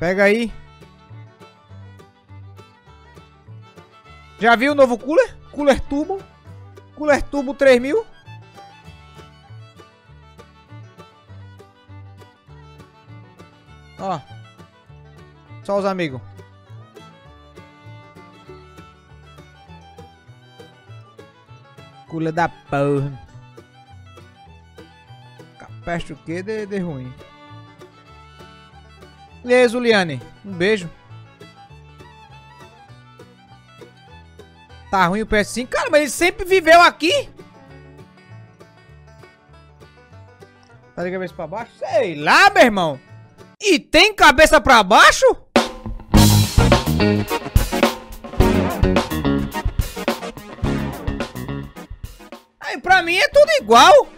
Pega aí. Já viu o novo cooler? Cooler Turbo. Cooler Turbo 3000. Ó. Só os amigos. Cooler da porra. Capeste o que de, de ruim. E aí, Zuliane? Um beijo. Tá ruim o PS5? Cara, mas ele sempre viveu aqui? Tá de cabeça pra baixo? Sei lá, meu irmão. E tem cabeça pra baixo? Aí, pra mim é tudo igual.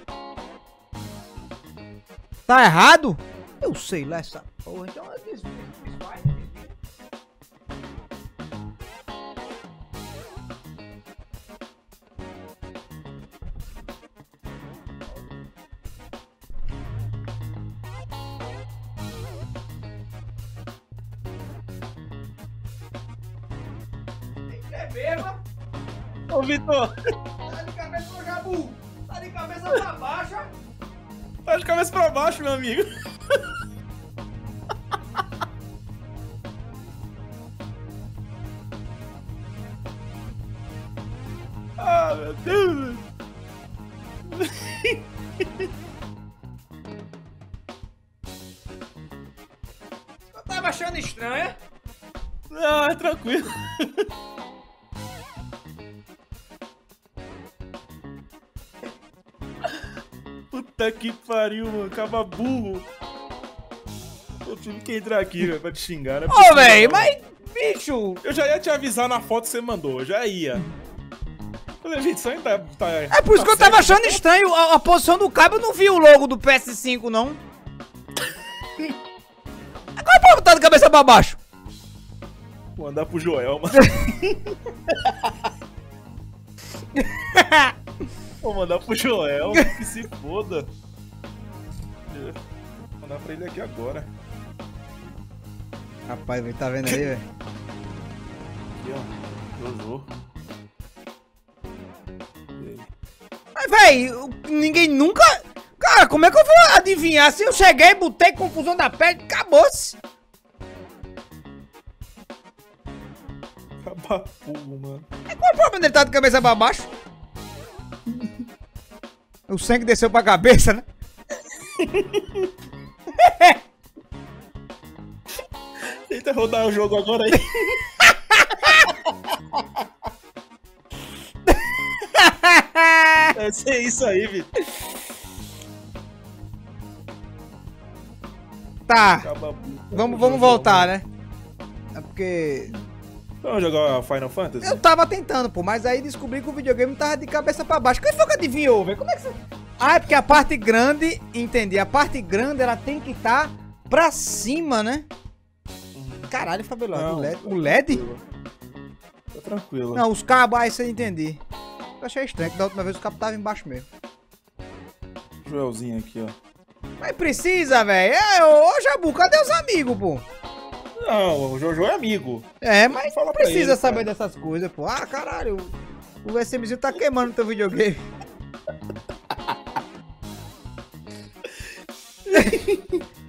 Tá errado? Eu sei lá essa porra. Então desvio. É mesmo? Ô, Vitor, Tá de cabeça pro jabu. Tá de cabeça pra baixo. tá de cabeça pra baixo, meu amigo. Ah, meu Deus. Eu tava achando estranho. Não, é tranquilo. Puta que pariu, mano. Acaba burro. Eu tive que entrar aqui, velho, pra te xingar, né? Ô, velho, mas, bicho. Eu já ia te avisar na foto que você mandou, já ia. Gente, isso ainda tá. É por isso que eu tava achando estranho a, a posição do cabo. Eu não vi o logo do PS5, não. Agora pra botar de cabeça pra baixo. Vou mandar pro Joel, mano. Vou mandar pro Joel, que se foda. Vou mandar pra ele aqui agora. Rapaz, tá vendo aí, velho? Aqui, ó. Jojo. Velho, ninguém nunca. Cara, como é que eu vou adivinhar? Se eu cheguei, botei confusão da pele, acabou-se. Cabapugo, mano. É qual o problema dele tá de cabeça pra baixo? O sangue desceu pra cabeça, né? Tenta rodar o jogo agora aí. Deve ser isso aí, Vitor. Tá, vamos, vamos voltar, né? É porque Vamos jogar Final Fantasy? eu tava tentando, pô, mas aí descobri que o videogame tava de cabeça pra baixo. Quem foi que adivinhou, velho? Como é que você. Ah, é porque a parte grande, entendi. A parte grande ela tem que estar pra cima, né? Caralho, Fabelado, Não, o LED. tá O LED? tranquilo. Tá tranquilo. Não, os cabos, isso eu entendi. Eu achei estranho, que da última vez os cabos estavam embaixo mesmo. Joelzinho aqui, ó. Mas precisa, velho. É, ô, ô Jabu, cadê os amigos, pô? Não, o Jojo é amigo. É, mas Fala precisa ele, saber cara. dessas coisas, pô. Ah, caralho, o SMzinho tá queimando teu videogame.